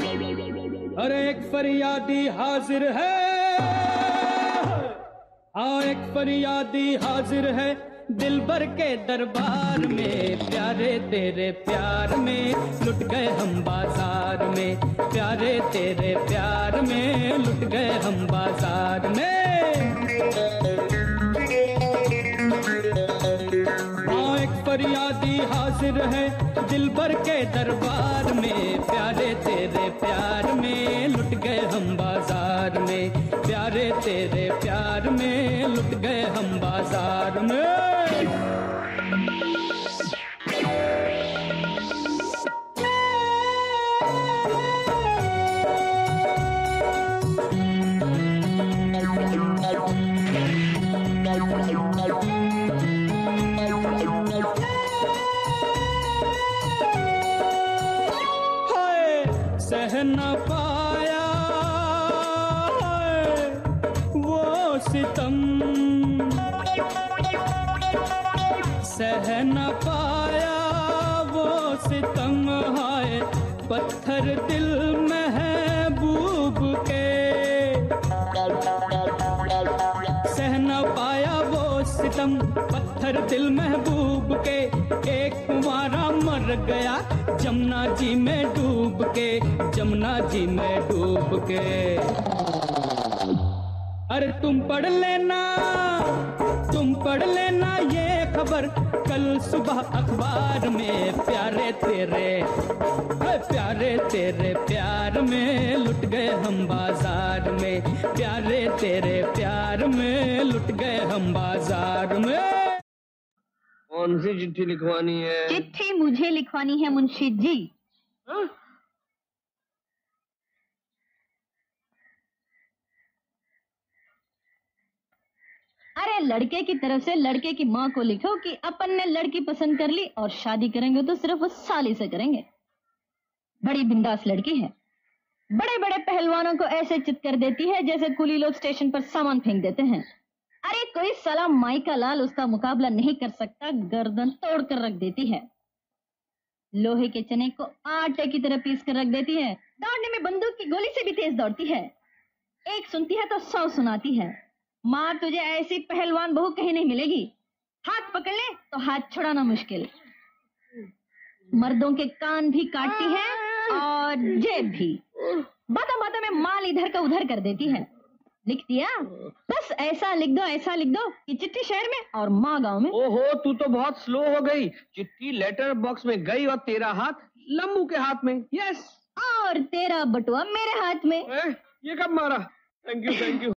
अरे एक फरियादी हाजिर है। हाँ एक फरियादी हाजिर है। दिल भर के दरबार में, प्यारे तेरे प्यार में। लुट गए हम बाज़ार में, प्यारे तेरे प्यार में। लुट गए हम बाज़ार में। हाँ एक फरियादी हाजिर है। दिल भर के दरबार में गए हम बाज़ार में। न पाया। वो सितम सह न पाया वो सितम हाय। पत्थर दिल में महबूब के। सह न पाया वो सितम, पत्थर दिल महबूब के। एक कुमारा मर गया जमुना जी में डूब के, जमुना जी में डूब के। अरे तुम पढ़ लेना, तुम पढ़ लेना ये खबर कल सुबह अखबार में प्यारे तेरे है प्यारे तेरे प्यार में लुट गए हम बाज़ार में प्यारे तेरे प्यार में लुट गए हम बाज़ार में। कौन सी चिट्ठी लिखवानी है? चिट्ठी मुझे लिखवानी है मुंशी जी। हाँ? अरे लड़के की तरफ़ से लड़के की माँ को लिखो कि अपन ने लड़की पसंद कर ली और शादी करेंगे तो सिर्फ़ उस साली से करेंगे। बड़ी बिंदास लड़की है। बड़े बड़े पहलवानों को ऐसे चित कर देती है जैसे कुली लोग स्टेशन पर सामान फेंक देते हैं। अरे कोई सला माई का लाल उसका मुकाबला नहीं कर सकता, गर्दन तोड़ कर रख देती है। लोहे के चने को आटे की तरह पीस कर रख देती है। दौड़ने में बंदूक की गोली से भी तेज दौड़ती है। एक सुनती है तो सौ सुनाती है। माँ तुझे ऐसी पहलवान बहू कहीं नहीं मिलेगी। हाथ पकड़ ले तो हाथ छुड़ाना मुश्किल। मर्दों के कान भी काटती है और जेब भी। बातों बातों में माल इधर का उधर कर देती है। लिख दिया? बस ऐसा लिख दो ऐसा लिख दो कि चिट्ठी शहर में और माँ गाँव में। ओहो तू तो बहुत स्लो हो गई। चिट्ठी लेटर बॉक्स में गई और तेरा हाथ लम्बू के हाथ में। यस और तेरा बटुआ मेरे हाथ में। ए, ये कब मारा? Thank you thank you